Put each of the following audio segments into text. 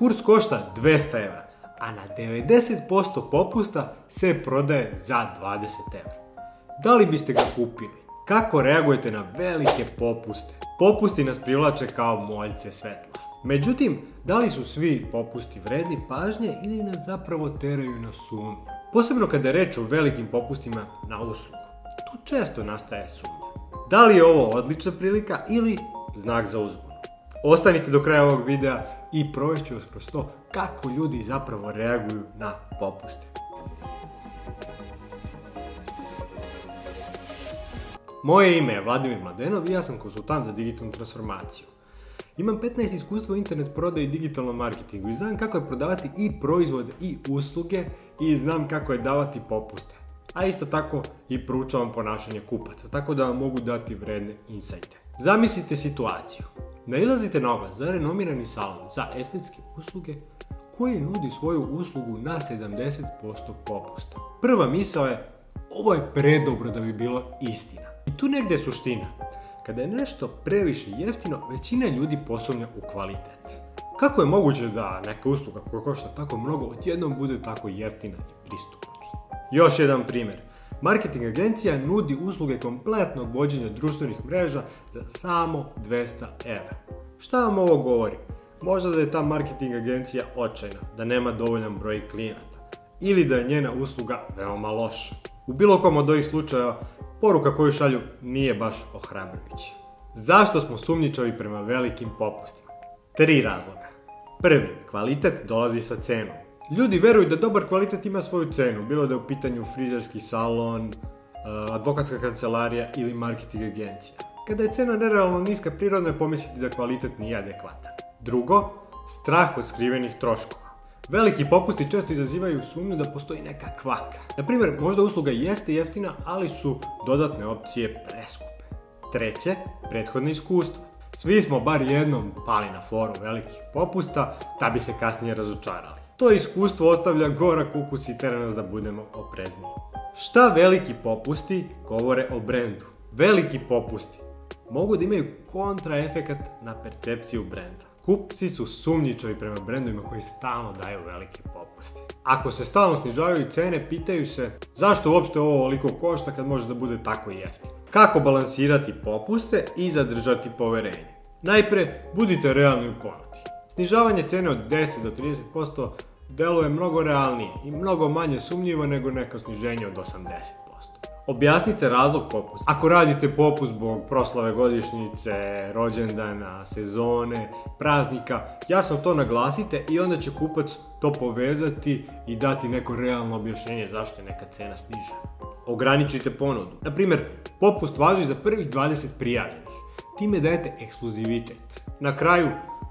Kurs košta 200 evra, a na 90% popusta se prodaje za 20 evra. Da li biste ga kupili? Kako reagujete na velike popuste? Popusti nas privlače kao moljce svetlosti. Međutim, da li su svi popusti vredni pažnje ili nas zapravo teraju na sumnju? Posebno kada je reč o velikim popustima na uslugu. Tu često nastaje sumnja. Da li je ovo odlična prilika ili znak za uzbunu? Ostanite do kraja ovog videa i provešću vas kroz to kako ljudi zapravo reaguju na popuste. Moje ime je Vladimir Mladenov i ja sam konsultant za digitalnu transformaciju. Imam 15 iskustva u internet prodaju i digitalnom marketingu i znam kako je prodavati i proizvode i usluge i znam kako je davati popuste. A isto tako i proučavam ponašanje kupaca, tako da vam mogu dati vredne insajte. Zamislite situaciju. Nailazite na oglas za renomirani salon za estetske usluge koji nudi svoju uslugu na 70% popusta. Prva misao je, ovo je predobro da bi bilo istina. I tu negdje je suština. Kada je nešto previše jeftino, većina ljudi posumnja u kvalitet. Kako je moguće da neka usluga koja košta tako mnogo odjednom bude tako jeftina i pristupačna? Još jedan primjer. Marketing agencija nudi usluge kompletnog vođenja društvenih mreža za samo 200 evra. Šta vam ovo govori? Možda da je ta marketing agencija očajna, da nema dovoljan broj klijenata ili da je njena usluga veoma loša. U bilo kom od ovih slučajeva poruka koju šalju nije baš ohrabrujuća. Zašto smo sumnjičavi prema velikim popustima? Tri razloga. Prvi, kvalitet dolazi sa cenom. Ljudi veruju da dobar kvalitet ima svoju cenu, bilo da je u pitanju frizerski salon, eh, advokatska kancelarija ili marketing agencija. Kada je cena nerealno niska, prirodno je pomisliti da kvalitet nije adekvatan. Drugo, strah od skrivenih troškova. Veliki popusti često izazivaju sumnju da postoji neka kvaka. Na primjer, možda usluga jeste jeftina, ali su dodatne opcije preskupe. Treće, prethodne iskustva. Svi smo bar jednom pali na foru velikih popusta, da bi se kasnije razočarali. To iskustvo ostavlja gorak ukus i tera nas da budemo oprezniji. Šta veliki popusti govore o brendu? Veliki popusti mogu da imaju kontraefekat na percepciju brenda. Kupci su sumnjičavi prema brendovima koji stalno daju velike popusti. Ako se stalno snižavaju cene, pitaju se zašto uopšte ovo ovoliko košta kad može da bude tako jeftino. Kako balansirati popuste i zadržati poverenje? Najpre, budite realni u ponudi. Snižavanje cene od 10 do 30% deluje mnogo realnije i mnogo manje sumnjivo nego neko sniženje od 80%. Objasnite razlog popusta. Ako radite popust zbog proslave godišnjice, rođendana, sezone, praznika, jasno to naglasite i onda će kupac to povezati i dati neko realno objašnjenje zašto je neka cena snižena. Ograničite ponudu. Na primjer, popust važi za prvih 20 prijavljenih. Time dajete ekskluzivitet. Na kraju,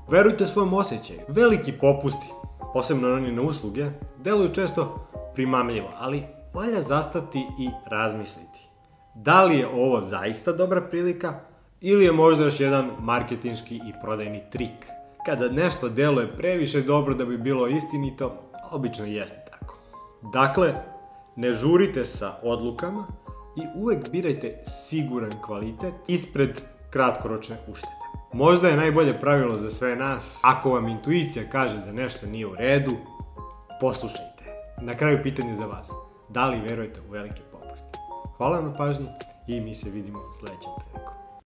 verujte svom osjećaju. Veliki popusti, posebno oni na usluge, deluju često primamljivo, ali valja zastati i razmisliti. Da li je ovo zaista dobra prilika ili je možda još jedan marketinški i prodajni trik? Kada nešto deluje previše dobro da bi bilo istinito, obično jeste tako. Dakle, ne žurite sa odlukama i uvijek birajte siguran kvalitet ispred kratkoročne uštede. Možda je najbolje pravilo za sve nas, ako vam intuicija kaže da nešto nije u redu, poslušajte. Na kraju pitanje za vas da li vjerujete u velike popuste. Hvala vam na pažnji i mi se vidimo sljedećem prilikom.